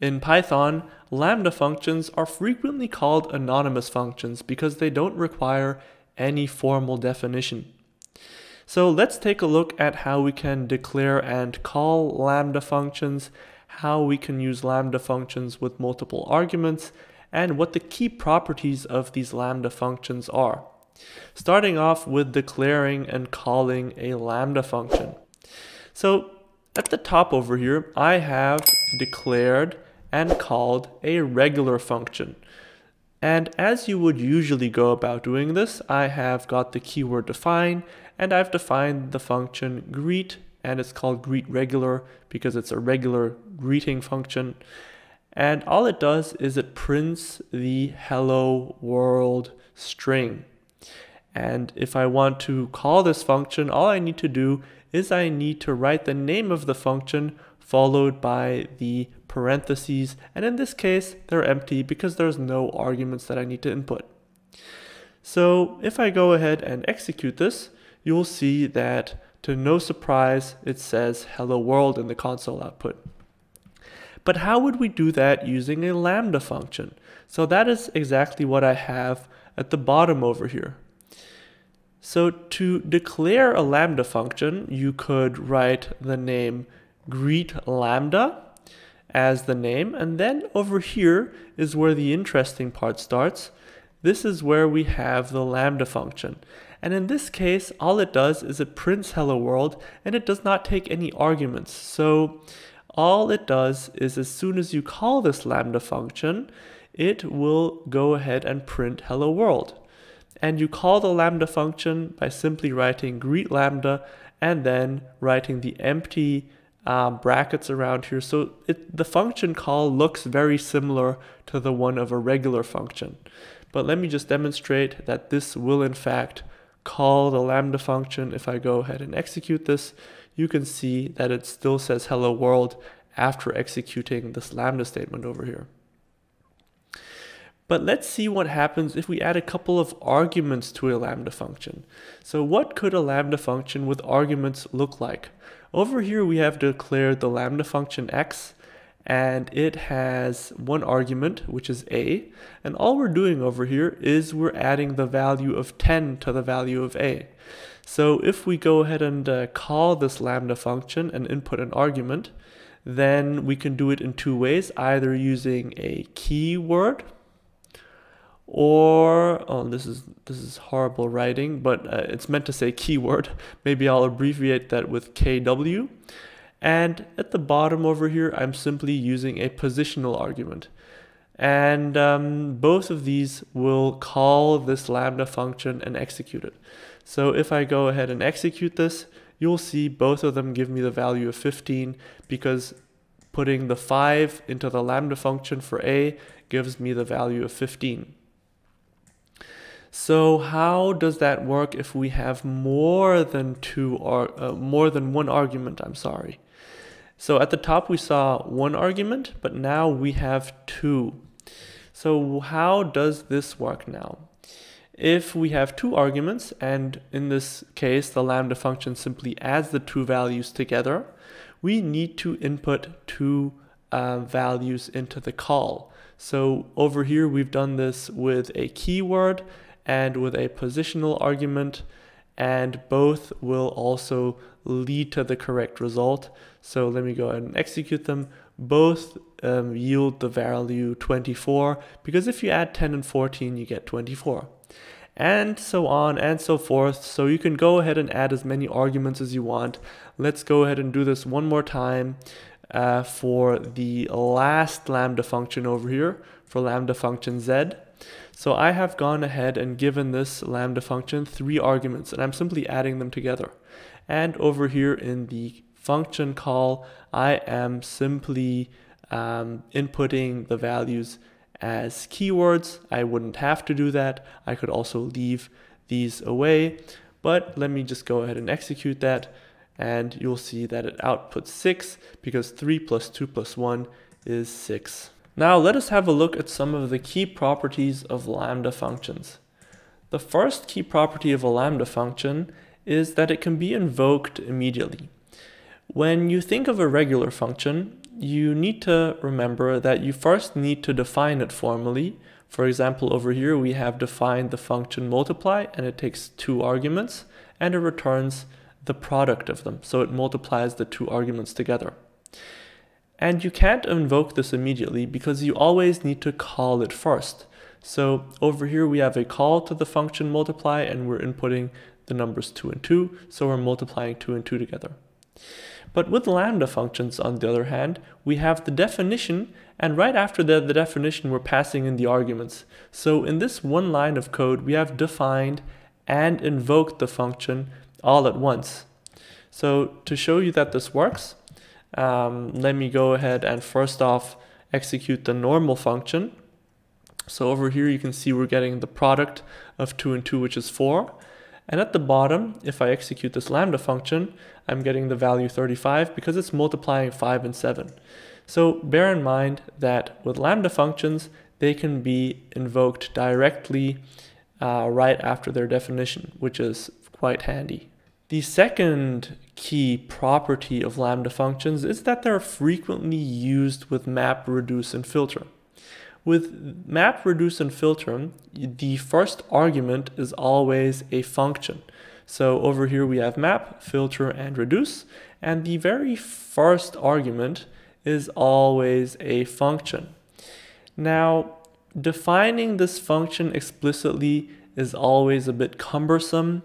In Python, lambda functions are frequently called anonymous functions because they don't require any formal definition. So let's take a look at how we can declare and call lambda functions, how we can use lambda functions with multiple arguments, and what the key properties of these lambda functions are. Starting off with declaring and calling a lambda function. So at the top over here, I have declared and called a regular function. And as you would usually go about doing this, I have got the keyword define and I've defined the function greet and it's called greet regular because it's a regular greeting function. And all it does is it prints the hello world string. And if I want to call this function, all I need to do is I need to write the name of the function followed by the parentheses. And in this case, they're empty because there's no arguments that I need to input. So if I go ahead and execute this, you'll see that to no surprise, it says hello world in the console output. But how would we do that using a lambda function? So that is exactly what I have at the bottom over here. So to declare a lambda function, you could write the name greet lambda as the name. And then over here is where the interesting part starts. This is where we have the lambda function. And in this case, all it does is it prints hello world and it does not take any arguments. So all it does is as soon as you call this lambda function, it will go ahead and print hello world. And you call the lambda function by simply writing greet lambda and then writing the empty um, brackets around here. So it, the function call looks very similar to the one of a regular function. But let me just demonstrate that this will in fact call the lambda function. If I go ahead and execute this, you can see that it still says hello world after executing this lambda statement over here. But let's see what happens if we add a couple of arguments to a lambda function. So what could a lambda function with arguments look like? Over here we have declared the lambda function x and it has one argument which is a and all we're doing over here is we're adding the value of 10 to the value of a. So if we go ahead and uh, call this lambda function and input an argument then we can do it in two ways either using a keyword or oh this is this is horrible writing but uh, it's meant to say keyword. Maybe I'll abbreviate that with KW and at the bottom over here I'm simply using a positional argument. And um, both of these will call this lambda function and execute it. So if I go ahead and execute this you'll see both of them give me the value of 15 because putting the 5 into the lambda function for a gives me the value of 15 so how does that work if we have more than two or uh, more than one argument? I'm sorry. So at the top we saw one argument, but now we have two. So how does this work now? If we have two arguments, and in this case the lambda function simply adds the two values together, we need to input two uh, values into the call. So over here we've done this with a keyword and with a positional argument and both will also lead to the correct result. So let me go ahead and execute them. Both um, yield the value 24 because if you add 10 and 14 you get 24 and so on and so forth. So you can go ahead and add as many arguments as you want. Let's go ahead and do this one more time uh, for the last lambda function over here for lambda function z. So I have gone ahead and given this lambda function three arguments and I'm simply adding them together. And over here in the function call, I am simply um, inputting the values as keywords. I wouldn't have to do that. I could also leave these away, but let me just go ahead and execute that and you'll see that it outputs 6 because 3 plus 2 plus 1 is 6. Now let us have a look at some of the key properties of lambda functions. The first key property of a lambda function is that it can be invoked immediately. When you think of a regular function, you need to remember that you first need to define it formally. For example, over here we have defined the function multiply and it takes two arguments and it returns the product of them. So it multiplies the two arguments together. And you can't invoke this immediately because you always need to call it first. So over here we have a call to the function multiply and we're inputting the numbers 2 and 2, so we're multiplying 2 and 2 together. But with lambda functions, on the other hand, we have the definition, and right after the, the definition, we're passing in the arguments. So in this one line of code, we have defined and invoked the function all at once. So to show you that this works, um, let me go ahead and first off execute the normal function. So over here you can see we're getting the product of 2 and 2, which is 4. And at the bottom, if I execute this lambda function, I'm getting the value 35 because it's multiplying 5 and 7. So bear in mind that with lambda functions, they can be invoked directly uh, right after their definition, which is quite handy. The second key property of lambda functions is that they're frequently used with map, reduce, and filter. With map, reduce, and filter, the first argument is always a function. So over here we have map, filter, and reduce, and the very first argument is always a function. Now, defining this function explicitly is always a bit cumbersome,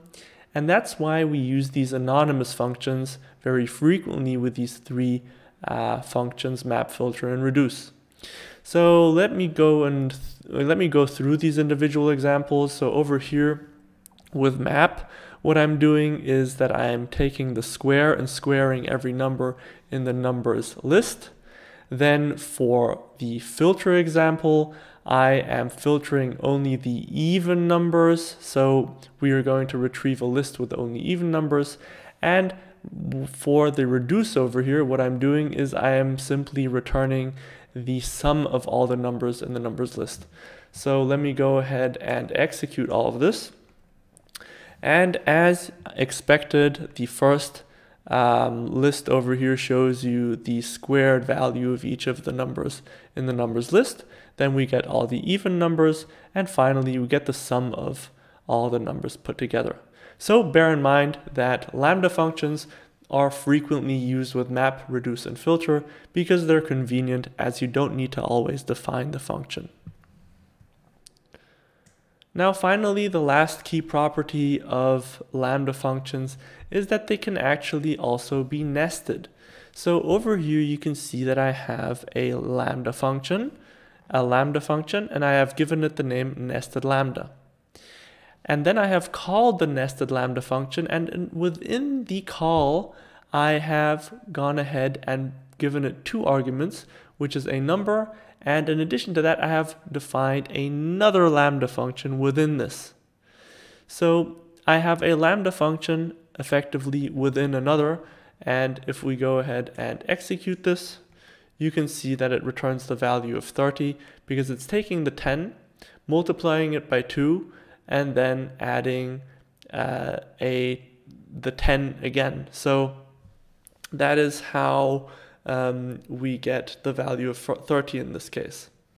and that's why we use these anonymous functions very frequently with these three uh, functions, map, filter, and reduce. So let me go and let me go through these individual examples. So over here with map, what I'm doing is that I am taking the square and squaring every number in the numbers list. Then for the filter example, I am filtering only the even numbers. So we are going to retrieve a list with only even numbers. And for the reduce over here, what I'm doing is I am simply returning the sum of all the numbers in the numbers list. So let me go ahead and execute all of this. And as expected, the first um, list over here shows you the squared value of each of the numbers in the numbers list. Then we get all the even numbers. And finally, we get the sum of all the numbers put together. So bear in mind that lambda functions are frequently used with map, reduce, and filter because they're convenient as you don't need to always define the function. Now finally, the last key property of lambda functions is that they can actually also be nested. So over here you can see that I have a lambda function, a lambda function, and I have given it the name nested lambda. And then I have called the nested lambda function and within the call, I have gone ahead and given it two arguments, which is a number. And in addition to that, I have defined another lambda function within this. So I have a lambda function effectively within another. And if we go ahead and execute this, you can see that it returns the value of 30 because it's taking the 10, multiplying it by 2, and then adding uh, a the 10 again. So that is how um, we get the value of 30 in this case.